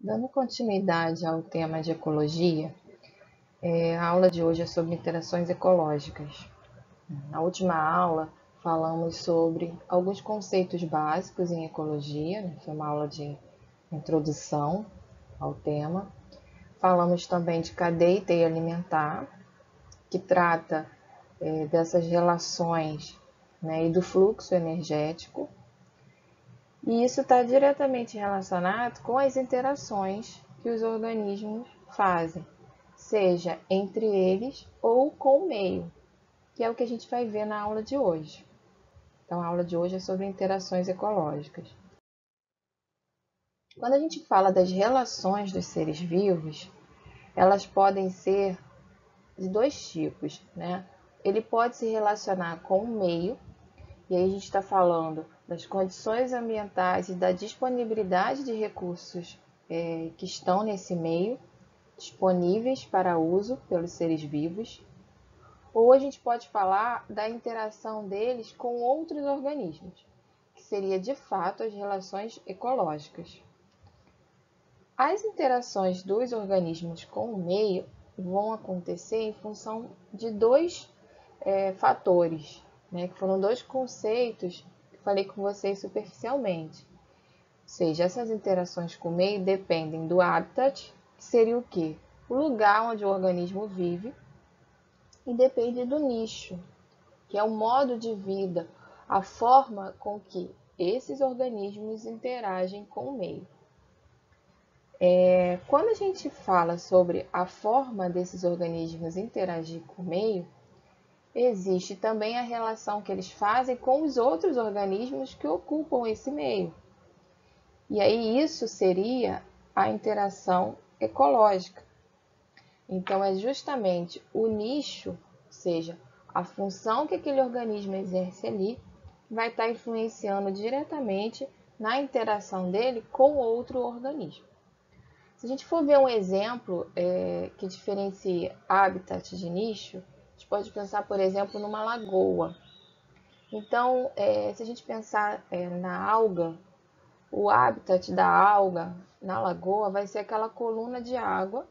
Dando continuidade ao tema de ecologia, é, a aula de hoje é sobre interações ecológicas. Na última aula, falamos sobre alguns conceitos básicos em ecologia, né? foi uma aula de introdução ao tema. Falamos também de cadeia e teia alimentar, que trata é, dessas relações né, e do fluxo energético. E isso está diretamente relacionado com as interações que os organismos fazem, seja entre eles ou com o meio, que é o que a gente vai ver na aula de hoje. Então, a aula de hoje é sobre interações ecológicas. Quando a gente fala das relações dos seres vivos, elas podem ser de dois tipos, né? Ele pode se relacionar com o meio, e aí a gente está falando das condições ambientais e da disponibilidade de recursos é, que estão nesse meio, disponíveis para uso pelos seres vivos. Ou a gente pode falar da interação deles com outros organismos, que seria de fato as relações ecológicas. As interações dos organismos com o meio vão acontecer em função de dois é, fatores, né, que foram dois conceitos que falei com vocês superficialmente. Ou seja, essas interações com o meio dependem do habitat, que seria o quê? O lugar onde o organismo vive, e depende do nicho, que é o modo de vida, a forma com que esses organismos interagem com o meio. É, quando a gente fala sobre a forma desses organismos interagir com o meio, existe também a relação que eles fazem com os outros organismos que ocupam esse meio. E aí isso seria a interação ecológica. Então é justamente o nicho, ou seja, a função que aquele organismo exerce ali, vai estar influenciando diretamente na interação dele com outro organismo. Se a gente for ver um exemplo é, que diferencia habitat de nicho, pode pensar, por exemplo, numa lagoa. Então, é, se a gente pensar é, na alga, o habitat da alga na lagoa vai ser aquela coluna de água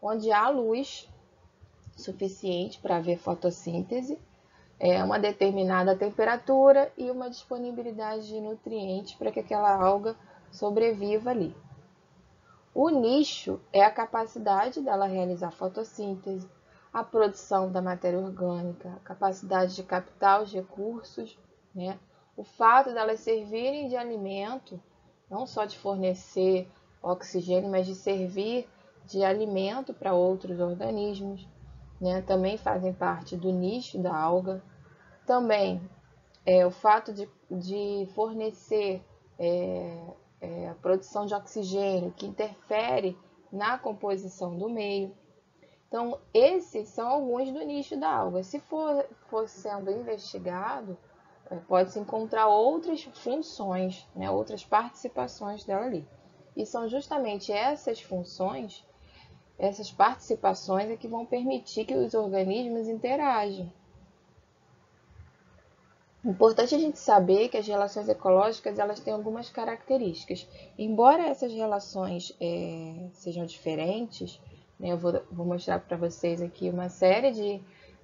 onde há luz suficiente para haver fotossíntese, é, uma determinada temperatura e uma disponibilidade de nutrientes para que aquela alga sobreviva ali. O nicho é a capacidade dela realizar fotossíntese, a produção da matéria orgânica, a capacidade de captar os recursos, né? o fato delas servirem de alimento, não só de fornecer oxigênio, mas de servir de alimento para outros organismos, né? também fazem parte do nicho da alga. Também é, o fato de, de fornecer é, é, a produção de oxigênio, que interfere na composição do meio. Então, esses são alguns do nicho da alga. Se for, for sendo investigado, é, pode-se encontrar outras funções, né, outras participações dela ali. E são justamente essas funções, essas participações, é que vão permitir que os organismos interajam. Importante a gente saber que as relações ecológicas elas têm algumas características. Embora essas relações é, sejam diferentes? Eu vou, vou mostrar para vocês aqui uma série de,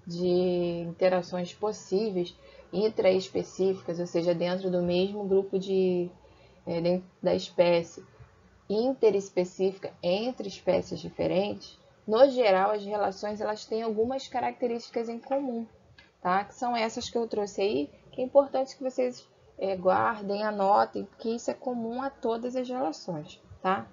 de interações possíveis intraespecíficas, ou seja, dentro do mesmo grupo de, é, dentro da espécie, interespecífica entre espécies diferentes. No geral, as relações elas têm algumas características em comum, tá? Que são essas que eu trouxe aí, que é importante que vocês é, guardem, anotem, porque isso é comum a todas as relações, tá?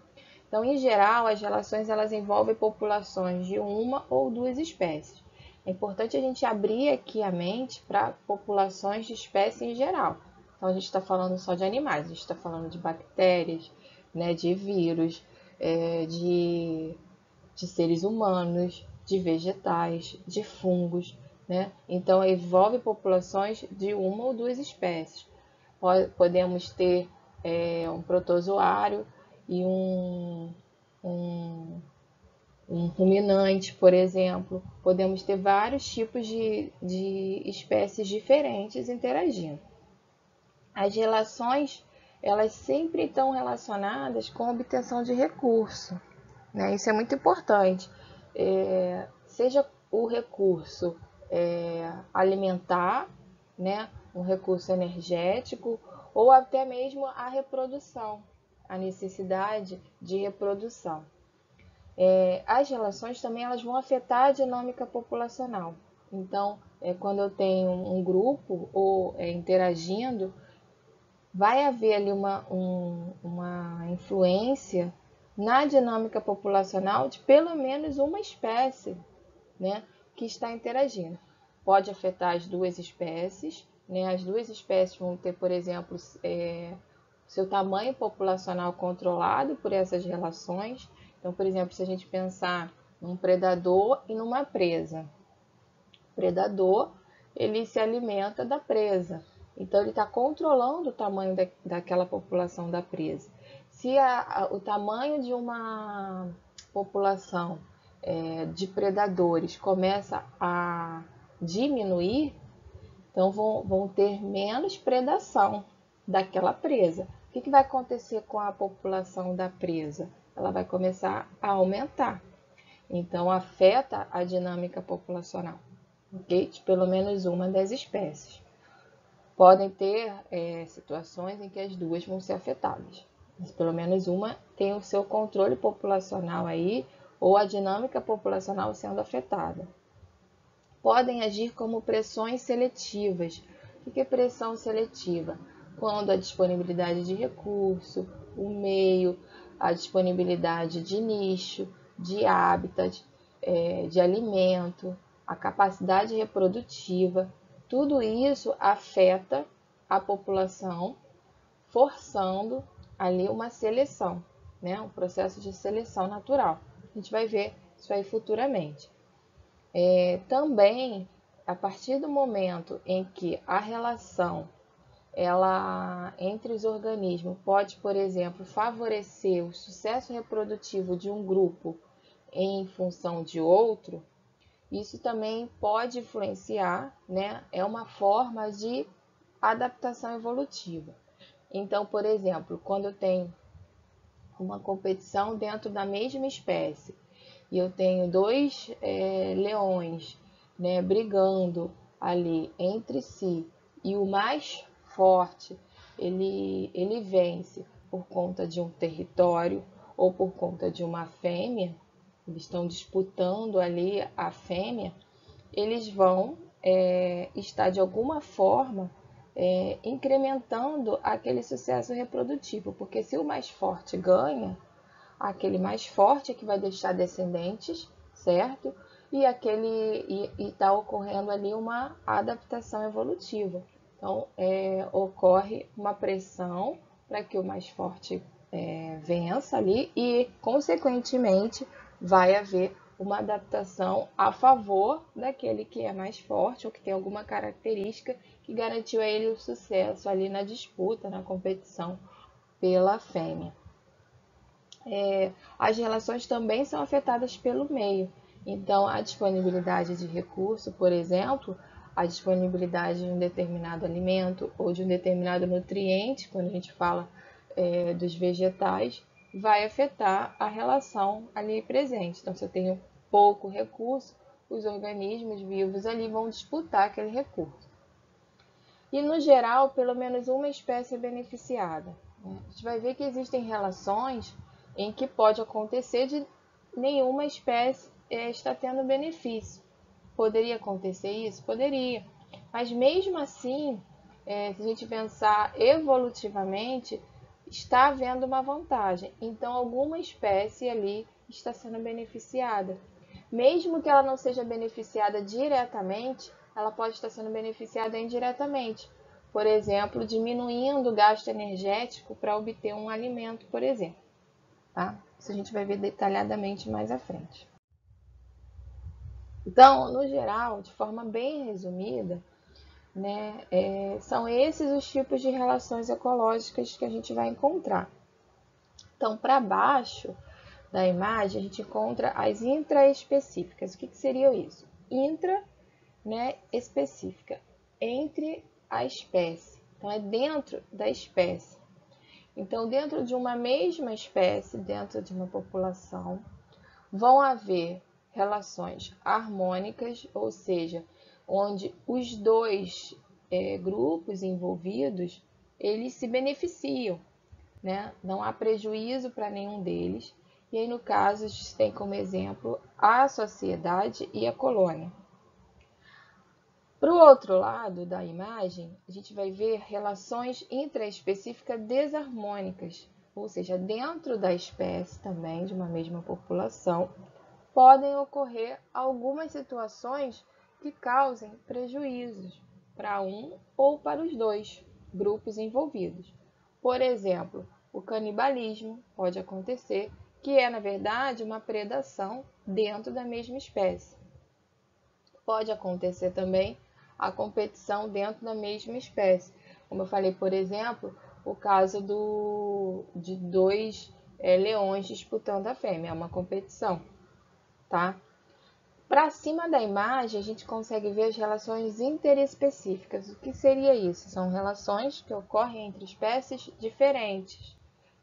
Então, em geral, as relações elas envolvem populações de uma ou duas espécies. É importante a gente abrir aqui a mente para populações de espécies em geral. Então, a gente está falando só de animais, a gente está falando de bactérias, né, de vírus, é, de, de seres humanos, de vegetais, de fungos. Né? Então, envolve populações de uma ou duas espécies. Podemos ter é, um protozoário e um, um, um ruminante, por exemplo. Podemos ter vários tipos de, de espécies diferentes interagindo. As relações elas sempre estão relacionadas com a obtenção de recurso. Né? Isso é muito importante. É, seja o recurso é, alimentar, né? um recurso energético, ou até mesmo a reprodução, a necessidade de reprodução. É, as relações também elas vão afetar a dinâmica populacional. Então, é, quando eu tenho um grupo ou é, interagindo, vai haver ali uma, um, uma influência na dinâmica populacional de pelo menos uma espécie né, que está interagindo. Pode afetar as duas espécies, né? as duas espécies vão ter, por exemplo, é, seu tamanho populacional controlado por essas relações. Então, por exemplo, se a gente pensar num predador e numa presa. O predador, ele se alimenta da presa. Então, ele está controlando o tamanho da, daquela população da presa. Se a, a, o tamanho de uma população é, de predadores começa a diminuir, então vão, vão ter menos predação daquela presa. O que, que vai acontecer com a população da presa? Ela vai começar a aumentar. Então, afeta a dinâmica populacional, ok? De pelo menos uma das espécies. Podem ter é, situações em que as duas vão ser afetadas, mas pelo menos uma tem o seu controle populacional aí, ou a dinâmica populacional sendo afetada. Podem agir como pressões seletivas. O que é pressão seletiva? Quando a disponibilidade de recurso, o meio, a disponibilidade de nicho, de hábitat, é, de alimento, a capacidade reprodutiva tudo isso afeta a população, forçando ali uma seleção, né? um processo de seleção natural. A gente vai ver isso aí futuramente. É, também, a partir do momento em que a relação ela entre os organismos pode, por exemplo, favorecer o sucesso reprodutivo de um grupo em função de outro, isso também pode influenciar, né? É uma forma de adaptação evolutiva. Então, por exemplo, quando eu tenho uma competição dentro da mesma espécie e eu tenho dois é, leões né, brigando ali entre si e o mais forte ele, ele vence por conta de um território ou por conta de uma fêmea, eles estão disputando ali a fêmea, eles vão é, estar de alguma forma é, incrementando aquele sucesso reprodutivo, porque se o mais forte ganha, aquele mais forte é que vai deixar descendentes, certo? E aquele está ocorrendo ali uma adaptação evolutiva. Então, é, ocorre uma pressão para que o mais forte é, vença ali e, consequentemente, vai haver uma adaptação a favor daquele que é mais forte ou que tem alguma característica que garantiu a ele o sucesso ali na disputa, na competição pela fêmea. É, as relações também são afetadas pelo meio. Então, a disponibilidade de recurso, por exemplo, a disponibilidade de um determinado alimento ou de um determinado nutriente, quando a gente fala é, dos vegetais, vai afetar a relação ali presente. Então, se eu tenho pouco recurso, os organismos vivos ali vão disputar aquele recurso. E, no geral, pelo menos uma espécie é beneficiada. Né? A gente vai ver que existem relações em que pode acontecer de nenhuma espécie é, está tendo benefício. Poderia acontecer isso? Poderia. Mas mesmo assim, é, se a gente pensar evolutivamente, está havendo uma vantagem. Então, alguma espécie ali está sendo beneficiada. Mesmo que ela não seja beneficiada diretamente, ela pode estar sendo beneficiada indiretamente. Por exemplo, diminuindo o gasto energético para obter um alimento, por exemplo. Tá? Isso a gente vai ver detalhadamente mais à frente. Então, no geral, de forma bem resumida, né? É, são esses os tipos de relações ecológicas que a gente vai encontrar. Então, para baixo da imagem, a gente encontra as intraespecíficas. O que, que seria isso? Intra, né, específica, entre a espécie. Então, é dentro da espécie. Então, dentro de uma mesma espécie, dentro de uma população, vão haver relações harmônicas, ou seja, onde os dois é, grupos envolvidos eles se beneficiam, né? Não há prejuízo para nenhum deles. E aí, no caso, a gente tem como exemplo a sociedade e a colônia. Para o outro lado da imagem, a gente vai ver relações intraespecíficas desarmônicas, ou seja, dentro da espécie também, de uma mesma população, podem ocorrer algumas situações que causem prejuízos para um ou para os dois grupos envolvidos. Por exemplo, o canibalismo pode acontecer, que é, na verdade, uma predação dentro da mesma espécie. Pode acontecer também a competição dentro da mesma espécie. Como eu falei, por exemplo, o caso do, de dois é, leões disputando a fêmea, é uma competição, tá? Para cima da imagem, a gente consegue ver as relações interespecíficas. O que seria isso? São relações que ocorrem entre espécies diferentes,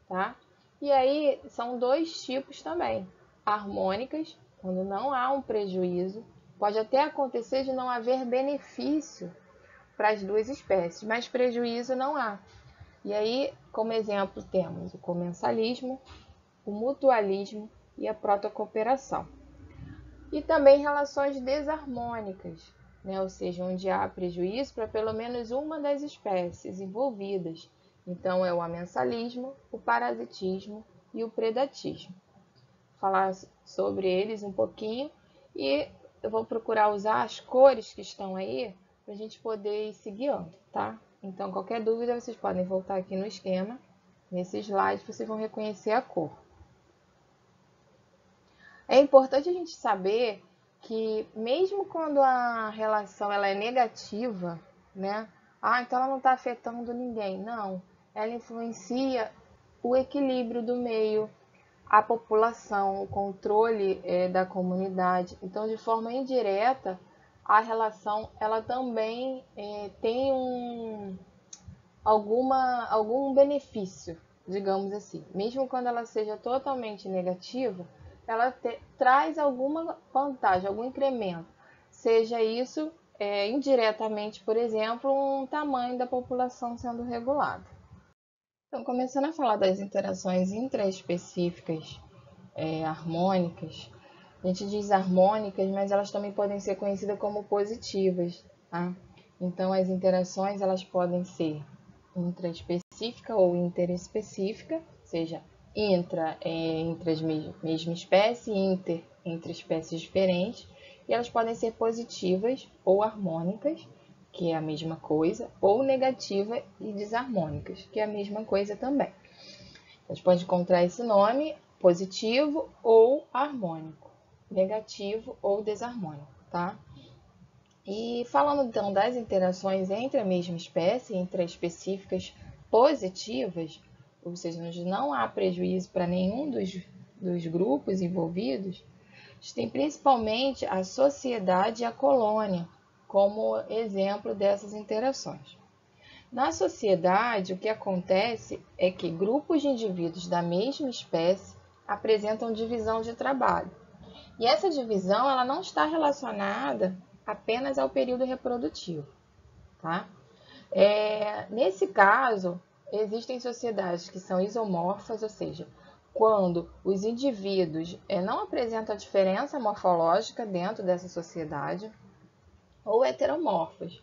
tá? E aí, são dois tipos também. Harmônicas, quando não há um prejuízo, Pode até acontecer de não haver benefício para as duas espécies, mas prejuízo não há. E aí, como exemplo, temos o comensalismo, o mutualismo e a protocooperação. E também relações desarmônicas, né? ou seja, onde há prejuízo para pelo menos uma das espécies envolvidas. Então, é o amensalismo, o parasitismo e o predatismo. Vou falar sobre eles um pouquinho e eu vou procurar usar as cores que estão aí para a gente poder ir se tá? Então, qualquer dúvida, vocês podem voltar aqui no esquema. Nesse slide, vocês vão reconhecer a cor. É importante a gente saber que mesmo quando a relação ela é negativa, né? Ah, então ela não está afetando ninguém. Não, ela influencia o equilíbrio do meio, a população, o controle é, da comunidade. Então, de forma indireta, a relação ela também é, tem um, alguma, algum benefício, digamos assim. Mesmo quando ela seja totalmente negativa, ela te, traz alguma vantagem, algum incremento. Seja isso é, indiretamente, por exemplo, um tamanho da população sendo regulado. Então, começando a falar das interações intraespecíficas é, harmônicas, a gente diz harmônicas, mas elas também podem ser conhecidas como positivas, tá? Então, as interações elas podem ser intraespecífica ou interespecífica, seja intra é, entre as mesmas espécies, inter entre espécies diferentes, e elas podem ser positivas ou harmônicas, que é a mesma coisa, ou negativa e desarmônicas, que é a mesma coisa também. A gente pode encontrar esse nome positivo ou harmônico, negativo ou desarmônico, tá? E falando então das interações entre a mesma espécie, entre as específicas positivas, ou seja, onde não há prejuízo para nenhum dos, dos grupos envolvidos, a gente tem principalmente a sociedade e a colônia, como exemplo dessas interações. Na sociedade, o que acontece é que grupos de indivíduos da mesma espécie apresentam divisão de trabalho. E essa divisão ela não está relacionada apenas ao período reprodutivo. Tá? É, nesse caso, existem sociedades que são isomorfas, ou seja, quando os indivíduos é, não apresentam diferença morfológica dentro dessa sociedade, ou heteromorfas,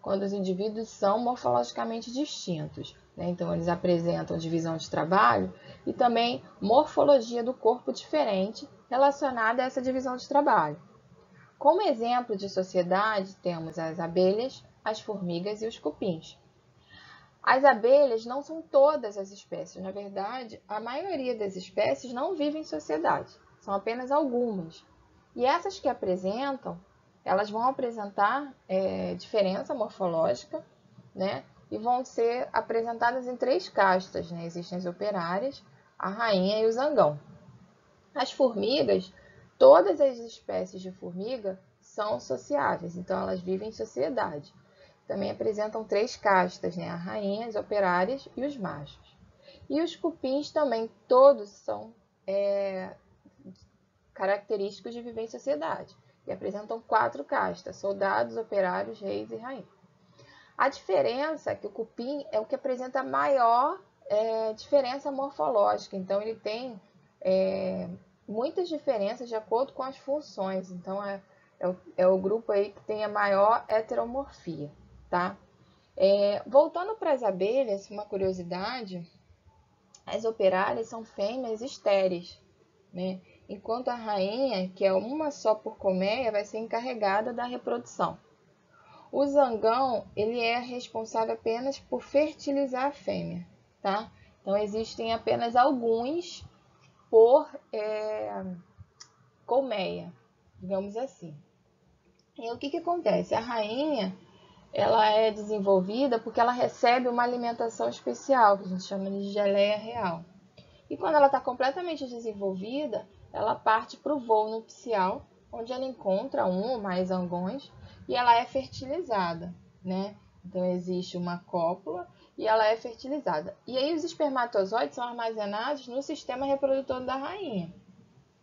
quando os indivíduos são morfologicamente distintos. Né? Então, eles apresentam divisão de trabalho e também morfologia do corpo diferente relacionada a essa divisão de trabalho. Como exemplo de sociedade, temos as abelhas, as formigas e os cupins. As abelhas não são todas as espécies, na verdade, a maioria das espécies não vive em sociedade, são apenas algumas. E essas que apresentam elas vão apresentar é, diferença morfológica, né? E vão ser apresentadas em três castas, né? Existem as operárias, a rainha e o zangão. As formigas, todas as espécies de formiga são sociáveis, então elas vivem em sociedade. Também apresentam três castas, né? A rainha, as operárias e os machos. E os cupins também, todos são é, característicos de viver em sociedade e apresentam quatro castas: soldados, operários, reis e rainhas. A diferença é que o cupim é o que apresenta maior é, diferença morfológica, então ele tem é, muitas diferenças de acordo com as funções, então é, é, o, é o grupo aí que tem a maior heteromorfia, tá? É, voltando para as abelhas, uma curiosidade, as operárias são fêmeas estéreis, né? enquanto a rainha, que é uma só por colmeia, vai ser encarregada da reprodução. O zangão, ele é responsável apenas por fertilizar a fêmea, tá? Então, existem apenas alguns por é, colmeia, digamos assim. E o que, que acontece? A rainha, ela é desenvolvida porque ela recebe uma alimentação especial, que a gente chama de geleia real. E quando ela está completamente desenvolvida, ela parte para o voo nupcial, onde ela encontra um ou mais angões e ela é fertilizada, né? Então existe uma cópula e ela é fertilizada. E aí os espermatozoides são armazenados no sistema reprodutor da rainha,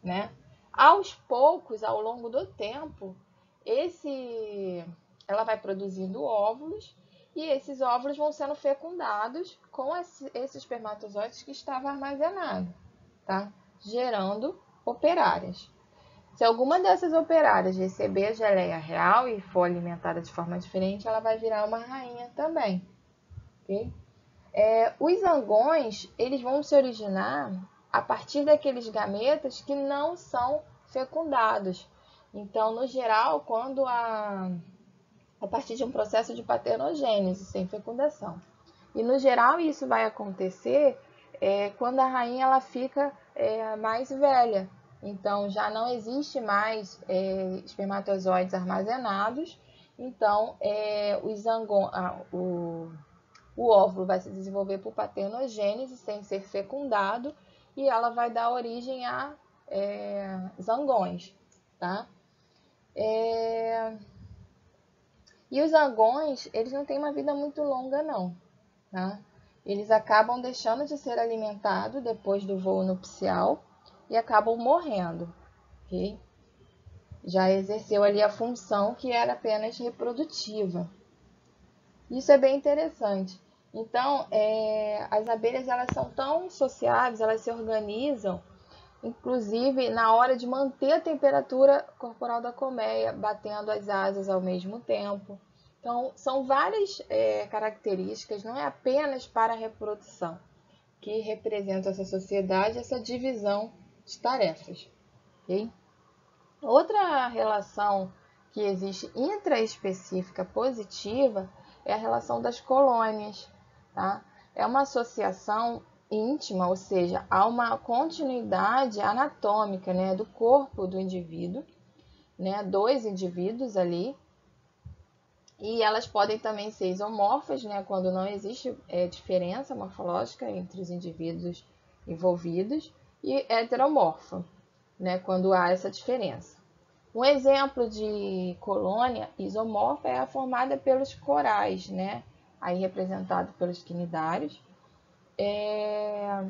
né? Aos poucos, ao longo do tempo, esse ela vai produzindo óvulos e esses óvulos vão sendo fecundados com esse, esse espermatozoides que estava armazenado, tá? Gerando operárias. Se alguma dessas operárias receber a geleia real e for alimentada de forma diferente, ela vai virar uma rainha também. Okay? É, os zangões eles vão se originar a partir daqueles gametas que não são fecundados. Então, no geral, quando a, a partir de um processo de paternogênese sem fecundação. E no geral isso vai acontecer é, quando a rainha ela fica é, mais velha, então, já não existe mais é, espermatozoides armazenados. Então, é, o, zangon, ah, o, o óvulo vai se desenvolver por paternogênese sem ser fecundado e ela vai dar origem a é, zangões, tá? É... E os zangões, eles não têm uma vida muito longa, não, tá? Eles acabam deixando de ser alimentados depois do voo nupcial e acabam morrendo, ok? Já exerceu ali a função que era apenas reprodutiva. Isso é bem interessante. Então, é, as abelhas elas são tão sociáveis, elas se organizam, inclusive na hora de manter a temperatura corporal da colmeia, batendo as asas ao mesmo tempo. Então, são várias é, características, não é apenas para a reprodução, que representam essa sociedade, essa divisão de tarefas. Okay? Outra relação que existe intraespecífica positiva é a relação das colônias. Tá? É uma associação íntima, ou seja, há uma continuidade anatômica né, do corpo do indivíduo, né, dois indivíduos ali, e elas podem também ser isomorfas, né, quando não existe é, diferença morfológica entre os indivíduos envolvidos, e heteromorfa, né, quando há essa diferença. Um exemplo de colônia isomorfa é a formada pelos corais, né, aí representado pelos quinidários. É...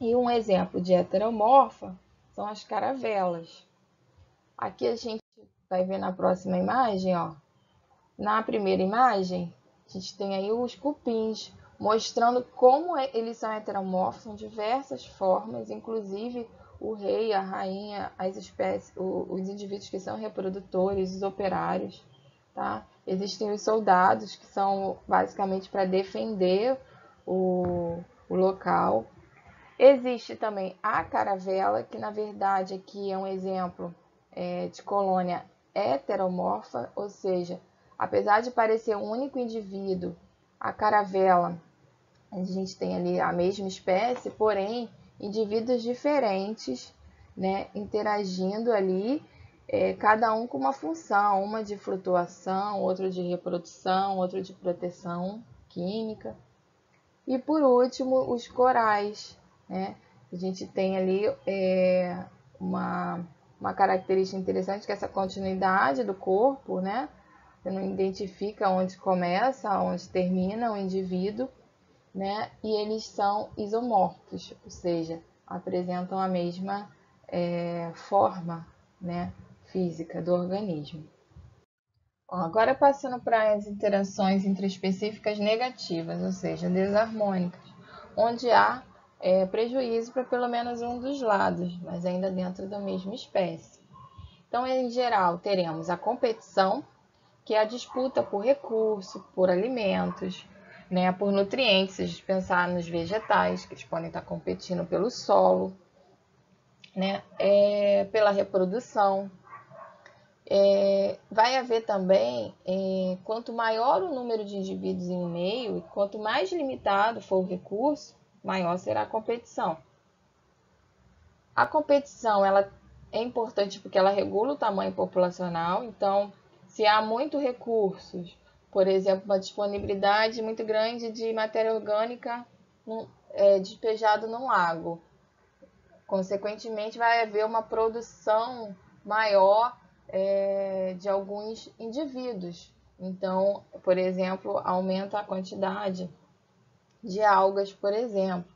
E um exemplo de heteromorfa são as caravelas. Aqui a gente vai ver na próxima imagem, ó. Na primeira imagem, a gente tem aí os cupins, mostrando como é, eles são heteromorfos, são diversas formas, inclusive o rei, a rainha, as espécies, os indivíduos que são reprodutores, os operários, tá? Existem os soldados, que são basicamente para defender o, o local. Existe também a caravela, que na verdade aqui é um exemplo é, de colônia heteromorfa, ou seja, apesar de parecer um único indivíduo, a caravela a gente tem ali a mesma espécie, porém indivíduos diferentes, né, interagindo ali, é, cada um com uma função, uma de flutuação, outro de reprodução, outro de proteção química. E por último, os corais, né? A gente tem ali é, uma, uma característica interessante que é essa continuidade do corpo, né? Você não identifica onde começa, onde termina o indivíduo né? E eles são isomorfos, ou seja, apresentam a mesma é, forma, né, física do organismo. Agora passando para as interações intraespecíficas negativas, ou seja, desarmônicas, onde há é, prejuízo para pelo menos um dos lados, mas ainda dentro da mesma espécie. Então, em geral, teremos a competição, que é a disputa por recurso, por alimentos, né, por nutrientes, se a gente pensar nos vegetais, que eles podem estar competindo pelo solo, né, é, pela reprodução. É, vai haver também, é, quanto maior o número de indivíduos em um meio, e quanto mais limitado for o recurso, maior será a competição. A competição ela é importante porque ela regula o tamanho populacional, então, se há muito recursos, por exemplo, uma disponibilidade muito grande de matéria orgânica é, despejado num lago. Consequentemente, vai haver uma produção maior é, de alguns indivíduos. Então, por exemplo, aumenta a quantidade de algas, por exemplo.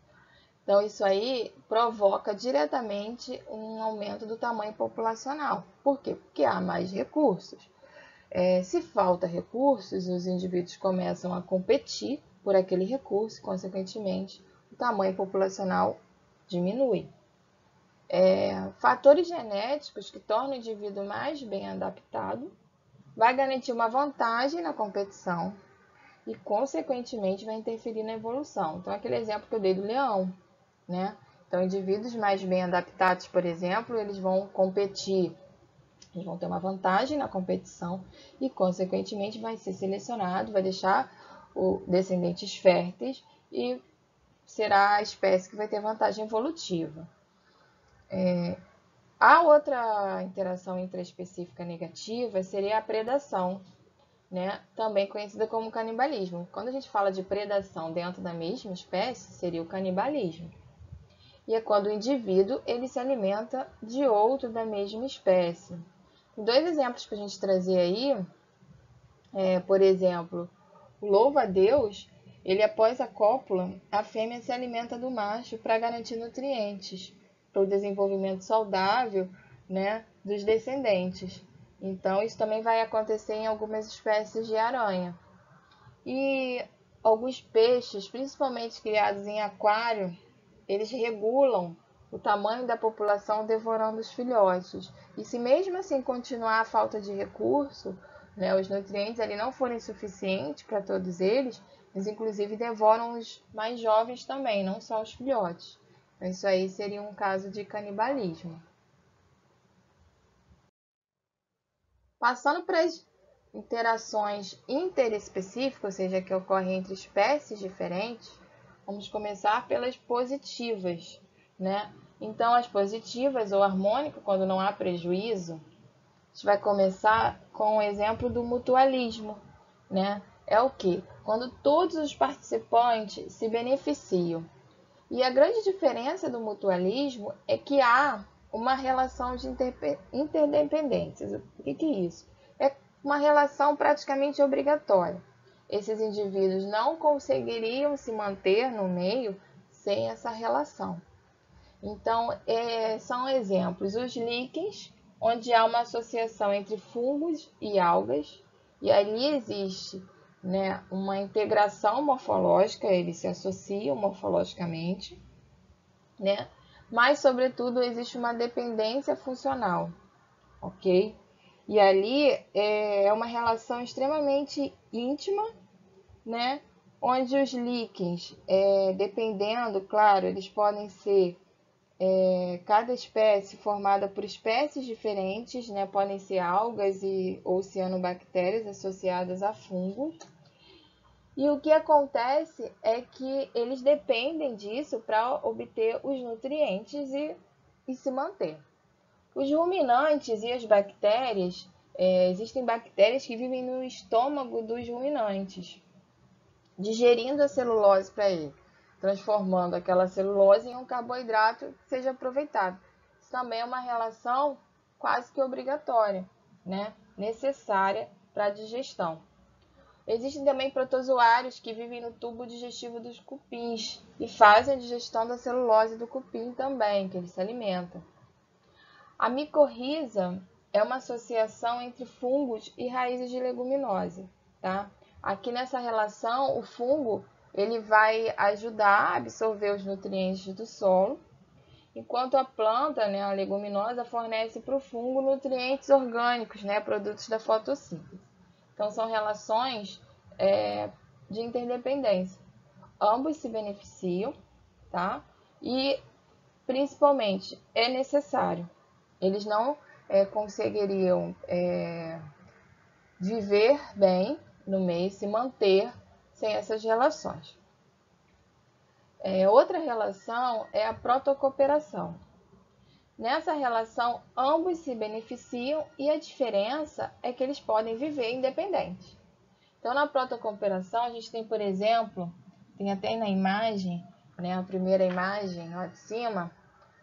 Então, isso aí provoca diretamente um aumento do tamanho populacional. Por quê? Porque há mais recursos. É, se falta recursos, os indivíduos começam a competir por aquele recurso, consequentemente, o tamanho populacional diminui. É, fatores genéticos que tornam o indivíduo mais bem adaptado vai garantir uma vantagem na competição e, consequentemente, vai interferir na evolução. Então, aquele exemplo que eu dei do leão, né? Então, indivíduos mais bem adaptados, por exemplo, eles vão competir eles vão ter uma vantagem na competição e, consequentemente, vai ser selecionado, vai deixar o descendentes férteis e será a espécie que vai ter vantagem evolutiva. É, a outra interação intraespecífica negativa seria a predação, né? também conhecida como canibalismo. Quando a gente fala de predação dentro da mesma espécie, seria o canibalismo. E é quando o indivíduo ele se alimenta de outro da mesma espécie. Dois exemplos para a gente trazer aí, é, por exemplo, o louva-a-Deus, ele após a cópula, a fêmea se alimenta do macho para garantir nutrientes, para o desenvolvimento saudável né, dos descendentes. Então, isso também vai acontecer em algumas espécies de aranha. E alguns peixes, principalmente criados em aquário, eles regulam o tamanho da população devorando os filhotes. E se mesmo assim continuar a falta de recurso, né, os nutrientes ali não forem suficientes para todos eles, eles inclusive devoram os mais jovens também, não só os filhotes. Isso aí seria um caso de canibalismo. Passando para as interações interespecíficas, ou seja, que ocorrem entre espécies diferentes, vamos começar pelas positivas né? Então, as positivas ou harmônicas, quando não há prejuízo, a gente vai começar com o exemplo do mutualismo, né? É o que? Quando todos os participantes se beneficiam. E a grande diferença do mutualismo é que há uma relação de interdependências. O que é isso? É uma relação praticamente obrigatória. Esses indivíduos não conseguiriam se manter no meio sem essa relação. Então, é, são exemplos os líquens, onde há uma associação entre fungos e algas, e ali existe né, uma integração morfológica, eles se associam morfologicamente, né? mas, sobretudo, existe uma dependência funcional, ok? E ali é uma relação extremamente íntima, né? onde os líquens, é, dependendo, claro, eles podem ser é, cada espécie formada por espécies diferentes, né, podem ser algas e, ou cianobactérias associadas a fungos. E o que acontece é que eles dependem disso para obter os nutrientes e, e, se manter. Os ruminantes e as bactérias, é, existem bactérias que vivem no estômago dos ruminantes, digerindo a celulose para ele transformando aquela celulose em um carboidrato que seja aproveitado. Isso também é uma relação quase que obrigatória, né? necessária para a digestão. Existem também protozoários que vivem no tubo digestivo dos cupins e fazem a digestão da celulose do cupim também, que ele se alimenta. A micorriza é uma associação entre fungos e raízes de leguminosa, tá? Aqui nessa relação, o fungo ele vai ajudar a absorver os nutrientes do solo, enquanto a planta, né, a leguminosa, fornece para o fungo nutrientes orgânicos, né, produtos da fotossíntese. Então, são relações é, de interdependência. Ambos se beneficiam, tá? E, principalmente, é necessário. Eles não é, conseguiriam é, viver bem no meio, se manter sem essas relações. É, outra relação é a protocooperação. Nessa relação, ambos se beneficiam e a diferença é que eles podem viver independentes. Então, na protocooperação, a gente tem, por exemplo, tem até na imagem, né, a primeira imagem lá de cima,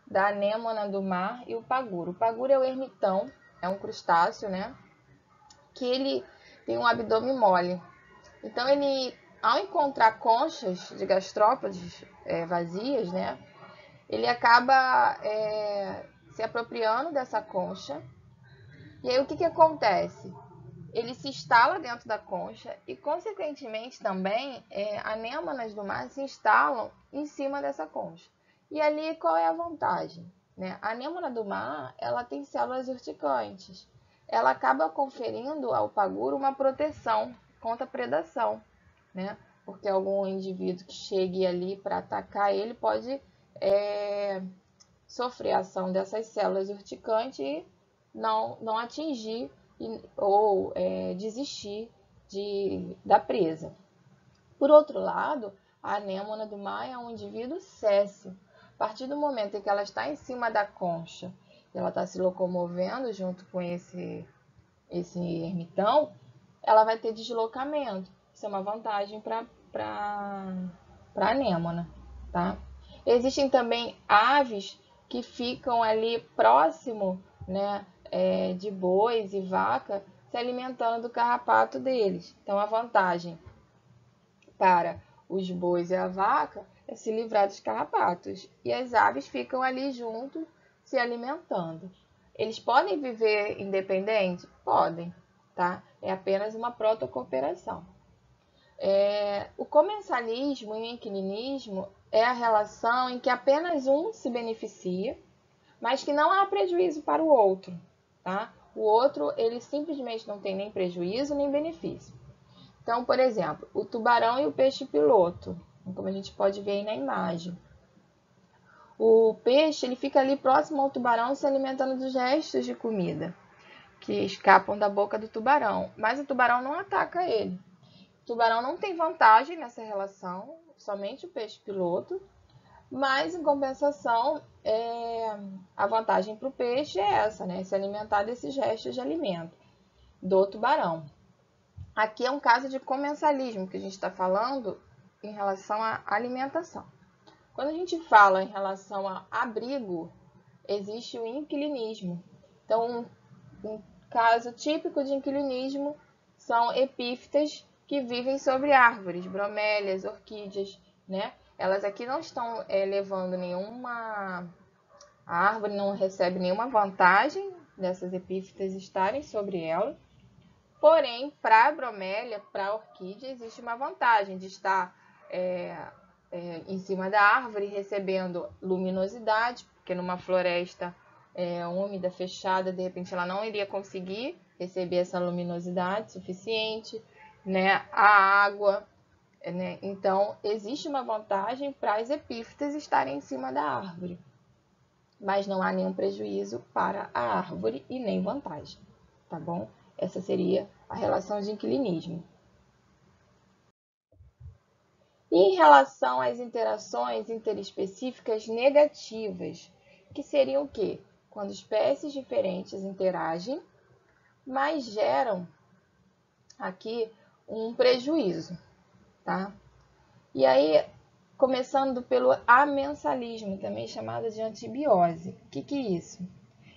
da anêmona do mar e o paguro. O paguro é o ermitão, é um crustáceo, né, que ele tem um abdômen mole. Então, ele, ao encontrar conchas de gastrópodes é, vazias, né, ele acaba é, se apropriando dessa concha. E aí, o que, que acontece? Ele se instala dentro da concha e, consequentemente, também, é, anêmonas do mar se instalam em cima dessa concha. E ali, qual é a vantagem? Né? A anêmona do mar, ela tem células urticantes ela acaba conferindo ao paguro uma proteção contra a predação, né? Porque algum indivíduo que chegue ali para atacar ele pode é, sofrer a ação dessas células urticantes e não, não atingir ou é, desistir de, da presa. Por outro lado, a anêmona do mar é um indivíduo céssio. A partir do momento em que ela está em cima da concha ela está se locomovendo junto com esse, esse ermitão, ela vai ter deslocamento. Isso é uma vantagem para a anêmona, tá? Existem também aves que ficam ali próximo né, é, de bois e vaca, se alimentando do carrapato deles. Então, a vantagem para os bois e a vaca é se livrar dos carrapatos. E as aves ficam ali junto se alimentando. Eles podem viver independente? Podem, tá? É apenas uma protocooperação. É, o comensalismo e o inquilinismo é a relação em que apenas um se beneficia, mas que não há prejuízo para o outro, tá? O outro, ele simplesmente não tem nem prejuízo nem benefício. Então, por exemplo, o tubarão e o peixe piloto, como a gente pode ver aí na imagem. O peixe ele fica ali próximo ao tubarão se alimentando dos restos de comida que escapam da boca do tubarão, mas o tubarão não ataca ele. O tubarão não tem vantagem nessa relação, somente o peixe piloto, mas em compensação, é, a vantagem para o peixe é essa, né? Se alimentar desses restos de alimento do tubarão. Aqui é um caso de comensalismo que a gente está falando em relação à alimentação. Quando a gente fala em relação a abrigo, existe o inquilinismo. Então, um, caso típico de inquilinismo são epífitas que vivem sobre árvores, bromélias, orquídeas, né? Elas aqui não estão é, levando nenhuma... A árvore não recebe nenhuma vantagem dessas epífitas estarem sobre ela. Porém, para a bromélia, para a orquídea, existe uma vantagem de estar é, é, em cima da árvore, recebendo luminosidade, porque numa floresta é, úmida, fechada, de repente ela não iria conseguir receber essa luminosidade suficiente, né? A água, né? Então, existe uma vantagem para as epífitas estarem em cima da árvore, mas não há nenhum prejuízo para a árvore e nem vantagem, tá bom? Essa seria a relação de inclinismo. em relação às interações interespecíficas negativas, que seriam o quê? Quando espécies diferentes interagem, mas geram aqui um prejuízo, tá? E aí, começando pelo amensalismo, também chamado de antibiose. O que, que é isso?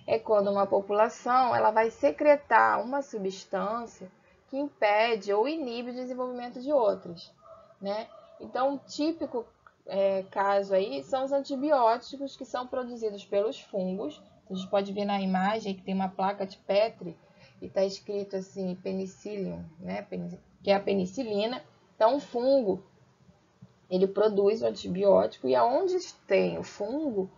É quando uma população ela vai secretar uma substância que impede ou inibe o desenvolvimento de outras, né? Então, um típico é, caso aí são os antibióticos que são produzidos pelos fungos. A gente pode ver na imagem que tem uma placa de Petri e está escrito assim, penicillium, né? Que é a penicilina. Então, o fungo, ele produz o antibiótico e aonde tem o fungo,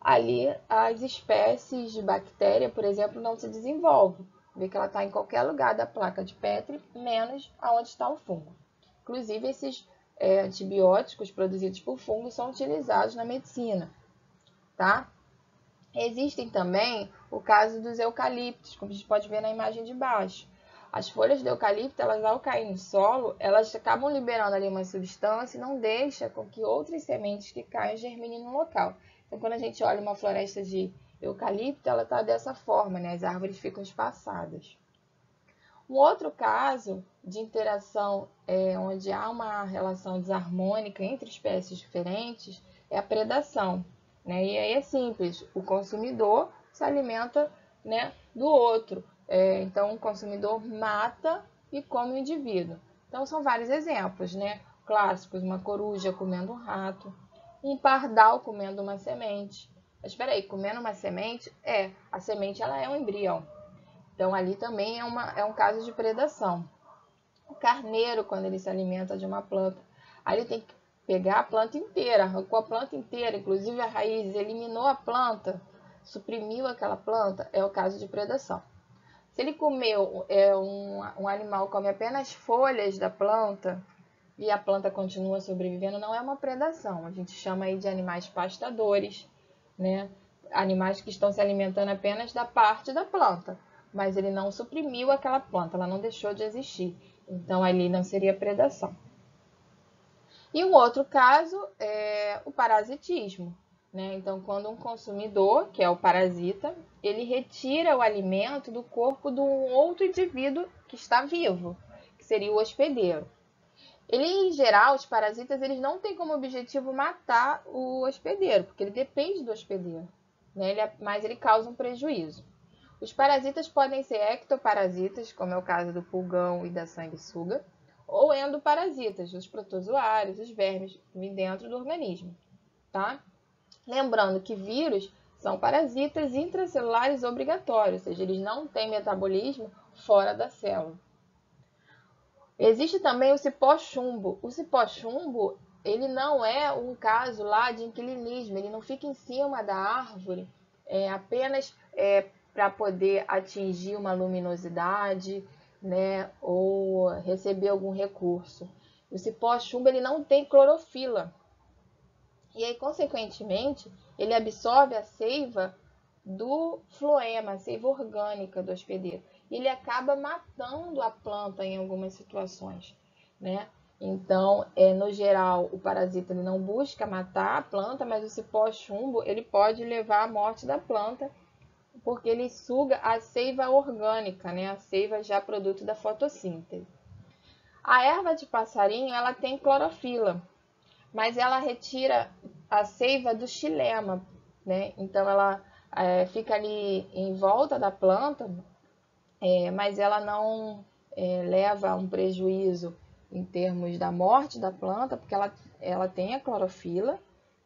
ali as espécies de bactéria, por exemplo, não se desenvolvem. Vê que ela está em qualquer lugar da placa de Petri, menos aonde está o fungo. Inclusive, esses é, antibióticos produzidos por fungos são utilizados na medicina, tá? Existem também o caso dos eucaliptos, como a gente pode ver na imagem de baixo. As folhas do eucalipto, elas ao cair no solo, elas acabam liberando ali uma substância e não deixa com que outras sementes que caem germinem no local. Então, quando a gente olha uma floresta de eucalipto, ela está dessa forma, né? As árvores ficam espaçadas. Um outro caso de interação é, onde há uma relação desarmônica entre espécies diferentes é a predação. Né? E aí é simples, o consumidor se alimenta né, do outro. É, então, o consumidor mata e come o indivíduo. Então, são vários exemplos, né? Clássicos, uma coruja comendo um rato, um pardal comendo uma semente. Mas espera aí, comendo uma semente? É, a semente ela é um embrião. Então, ali também é, uma, é um caso de predação. O carneiro, quando ele se alimenta de uma planta, ele tem que pegar a planta inteira, arrancou a planta inteira, inclusive a raiz, eliminou a planta, suprimiu aquela planta, é o caso de predação. Se ele comeu, é um, um animal come apenas folhas da planta e a planta continua sobrevivendo, não é uma predação. A gente chama aí de animais pastadores, né? Animais que estão se alimentando apenas da parte da planta mas ele não suprimiu aquela planta, ela não deixou de existir. Então, ali não seria predação. E um outro caso é o parasitismo. Né? Então, quando um consumidor, que é o parasita, ele retira o alimento do corpo de um outro indivíduo que está vivo, que seria o hospedeiro. Ele, em geral, os parasitas, eles não têm como objetivo matar o hospedeiro, porque ele depende do hospedeiro, né? ele, é, mas ele causa um prejuízo. Os parasitas podem ser ectoparasitas, como é o caso do pulgão e da sanguessuga, ou endoparasitas, os protozoários, os vermes dentro do organismo, tá? Lembrando que vírus são parasitas intracelulares obrigatórios, ou seja, eles não têm metabolismo fora da célula. Existe também o cipó-chumbo. O cipó-chumbo, ele não é um caso lá de inquilinismo, ele não fica em cima da árvore é, apenas é, para poder atingir uma luminosidade, né, ou receber algum recurso. O cipó chumbo ele não tem clorofila. E aí, consequentemente, ele absorve a seiva do floema, a seiva orgânica do hospedeiro. E ele acaba matando a planta em algumas situações, né? Então, é, no geral, o parasita ele não busca matar a planta, mas o cipó chumbo ele pode levar à morte da planta porque ele suga a seiva orgânica, né? a seiva já produto da fotossíntese. A erva de passarinho ela tem clorofila, mas ela retira a seiva do xilema, né? Então ela é, fica ali em volta da planta, é, mas ela não é, leva um prejuízo em termos da morte da planta, porque ela, ela tem a clorofila,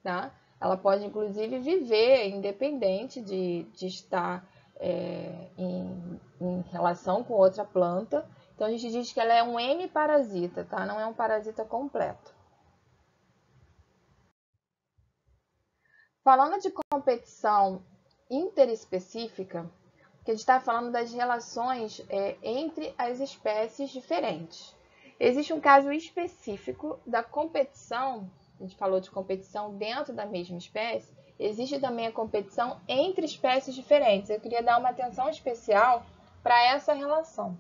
tá? Ela pode, inclusive, viver independente de, de estar é, em, em, relação com outra planta. Então, a gente diz que ela é um M-parasita, tá? Não é um parasita completo. Falando de competição interespecífica, que a gente está falando das relações é, entre as espécies diferentes. Existe um caso específico da competição a gente falou de competição dentro da mesma espécie, existe também a competição entre espécies diferentes. Eu queria dar uma atenção especial para essa relação.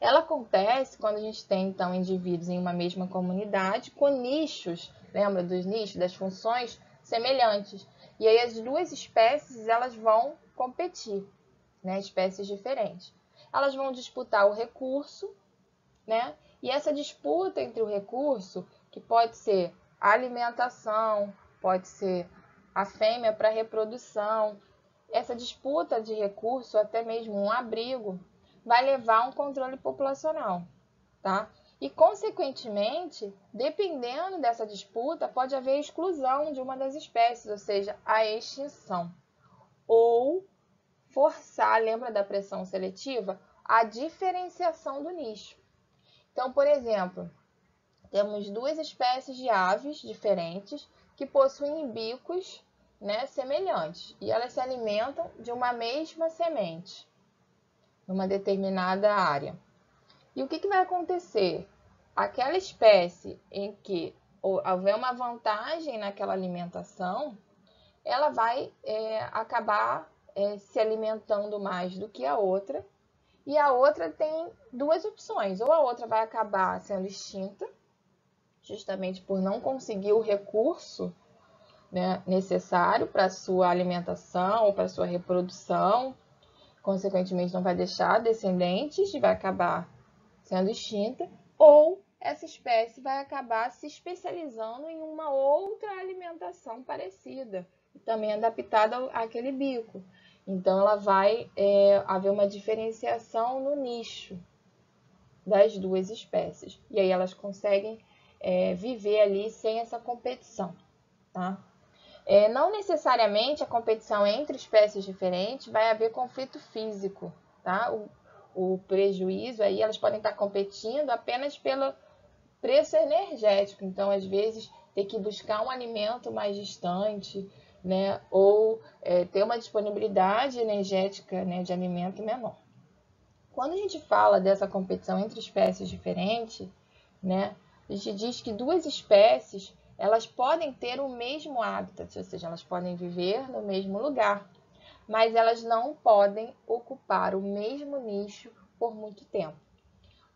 Ela acontece quando a gente tem, então, indivíduos em uma mesma comunidade com nichos, lembra dos nichos, das funções semelhantes. E aí as duas espécies, elas vão competir, né? Espécies diferentes. Elas vão disputar o recurso, né? E essa disputa entre o recurso que pode ser alimentação, pode ser a fêmea para reprodução. Essa disputa de recurso, até mesmo um abrigo, vai levar a um controle populacional, tá? E, consequentemente, dependendo dessa disputa, pode haver exclusão de uma das espécies, ou seja, a extinção. Ou forçar, lembra da pressão seletiva? A diferenciação do nicho. Então, por exemplo, temos duas espécies de aves diferentes que possuem bicos né, semelhantes e elas se alimentam de uma mesma semente, numa determinada área. E o que, que vai acontecer? Aquela espécie em que houver uma vantagem naquela alimentação, ela vai é, acabar é, se alimentando mais do que a outra, e a outra tem duas opções: ou a outra vai acabar sendo extinta, justamente por não conseguir o recurso né, necessário para sua alimentação ou para sua reprodução, consequentemente não vai deixar descendentes vai acabar sendo extinta, ou essa espécie vai acabar se especializando em uma outra alimentação parecida, também adaptada àquele bico. Então, ela vai é, haver uma diferenciação no nicho das duas espécies. E aí elas conseguem é, viver ali sem essa competição, tá? É, não necessariamente a competição entre espécies diferentes vai haver conflito físico, tá? O, o prejuízo aí, elas podem estar competindo apenas pelo preço energético. Então, às vezes, ter que buscar um alimento mais distante, né? Ou é, ter uma disponibilidade energética né, de alimento menor. Quando a gente fala dessa competição entre espécies diferentes, né? A gente diz que duas espécies elas podem ter o mesmo hábitat, ou seja, elas podem viver no mesmo lugar, mas elas não podem ocupar o mesmo nicho por muito tempo.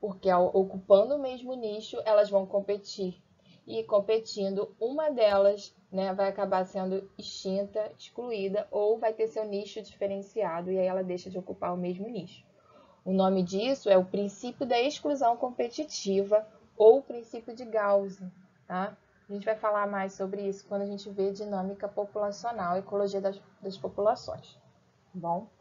Porque ocupando o mesmo nicho, elas vão competir. E competindo, uma delas né, vai acabar sendo extinta, excluída, ou vai ter seu nicho diferenciado e aí ela deixa de ocupar o mesmo nicho. O nome disso é o princípio da exclusão competitiva ou o princípio de Gauss. Tá? A gente vai falar mais sobre isso quando a gente vê dinâmica populacional, ecologia das, das populações. Bom?